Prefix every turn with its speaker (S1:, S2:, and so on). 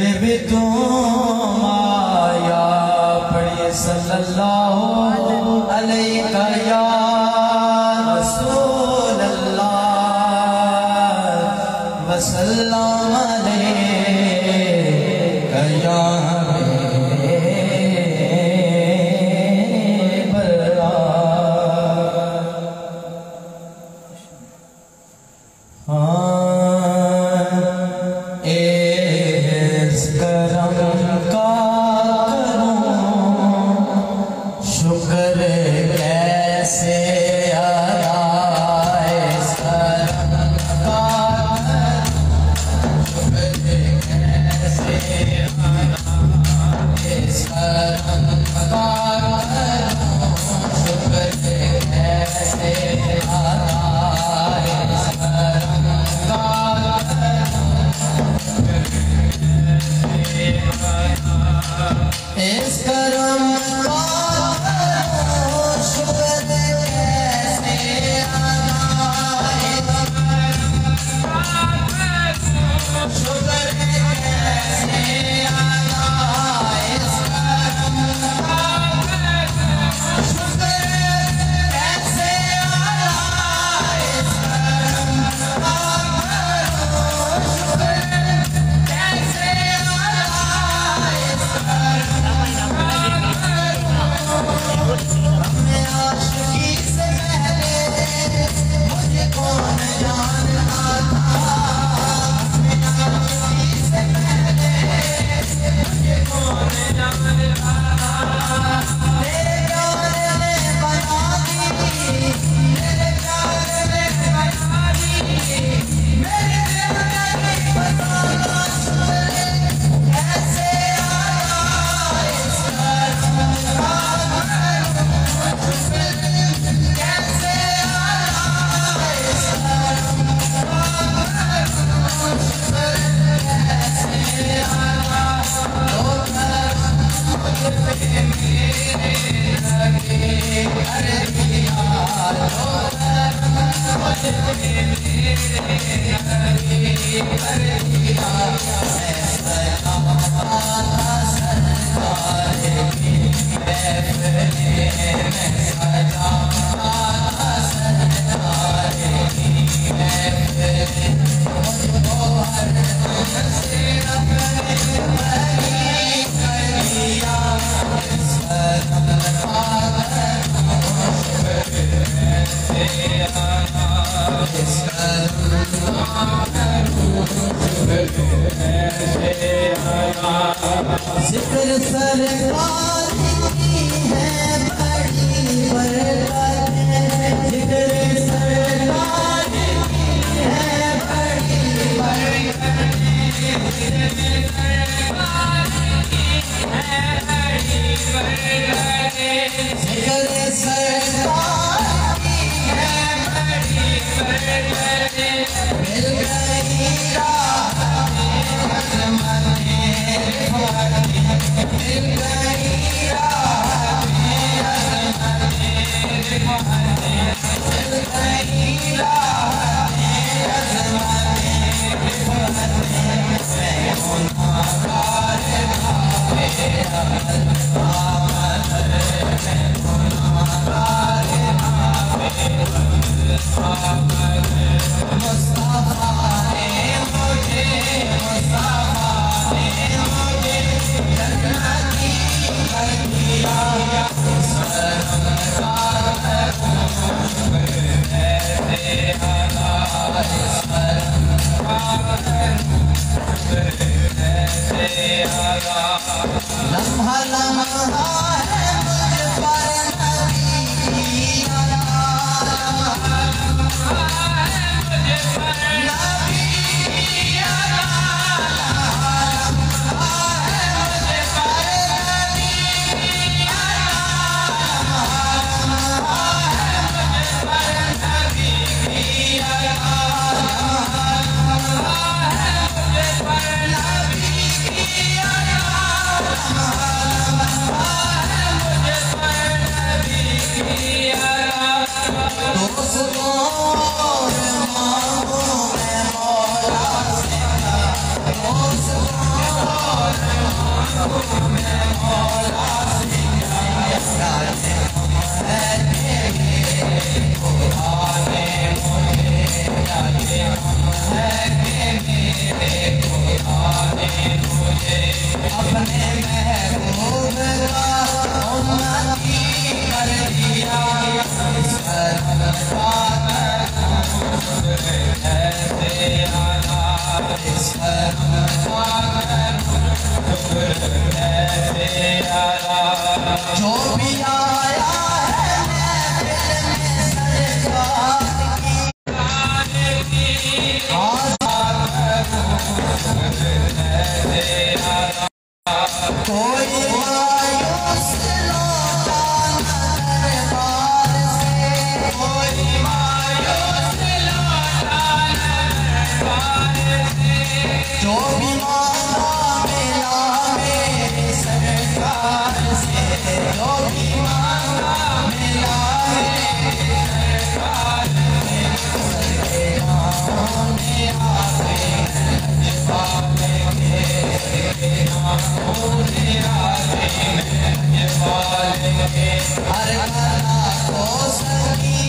S1: रे त बड़े सल
S2: अलसो
S1: अलसलाम pescar. Yeah. Şükür sana far. لمحة لمحة Nosso जो भी आया है महफिल में सरकार की कोई हर को सकीने